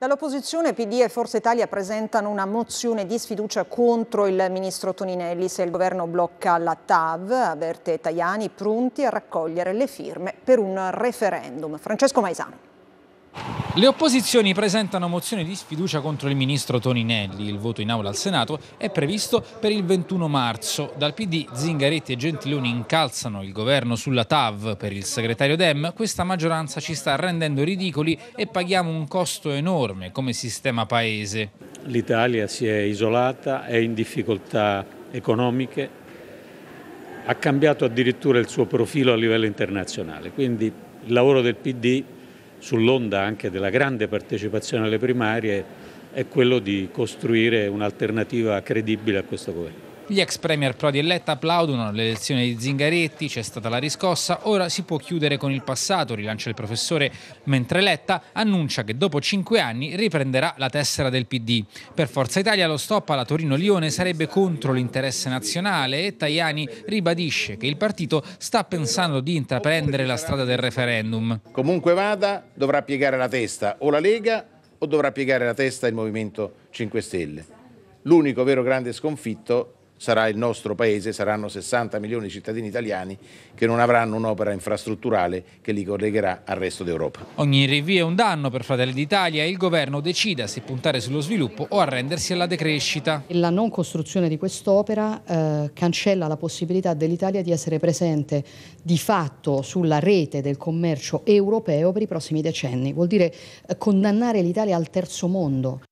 Dall'opposizione PD e Forza Italia presentano una mozione di sfiducia contro il ministro Toninelli se il governo blocca la TAV, avverte Tajani pronti a raccogliere le firme per un referendum. Francesco Maisano. Le opposizioni presentano mozioni di sfiducia contro il ministro Toninelli. Il voto in aula al Senato è previsto per il 21 marzo. Dal PD Zingaretti e Gentiloni incalzano il governo sulla TAV per il segretario Dem. Questa maggioranza ci sta rendendo ridicoli e paghiamo un costo enorme come sistema paese. L'Italia si è isolata, è in difficoltà economiche, ha cambiato addirittura il suo profilo a livello internazionale. Quindi il lavoro del PD sull'onda anche della grande partecipazione alle primarie è quello di costruire un'alternativa credibile a questo governo. Gli ex premier Prodi e Letta applaudono l'elezione di Zingaretti, c'è stata la riscossa, ora si può chiudere con il passato, rilancia il professore, mentre Letta annuncia che dopo cinque anni riprenderà la tessera del PD. Per Forza Italia lo stop alla Torino-Lione sarebbe contro l'interesse nazionale e Tajani ribadisce che il partito sta pensando di intraprendere la strada del referendum. Comunque vada, dovrà piegare la testa o la Lega o dovrà piegare la testa il Movimento 5 Stelle. L'unico vero grande sconfitto sarà il nostro paese, saranno 60 milioni di cittadini italiani che non avranno un'opera infrastrutturale che li collegherà al resto d'Europa. Ogni rinvio è un danno per Fratelli d'Italia e il governo decida se puntare sullo sviluppo o arrendersi alla decrescita. La non costruzione di quest'opera eh, cancella la possibilità dell'Italia di essere presente di fatto sulla rete del commercio europeo per i prossimi decenni. Vuol dire eh, condannare l'Italia al terzo mondo.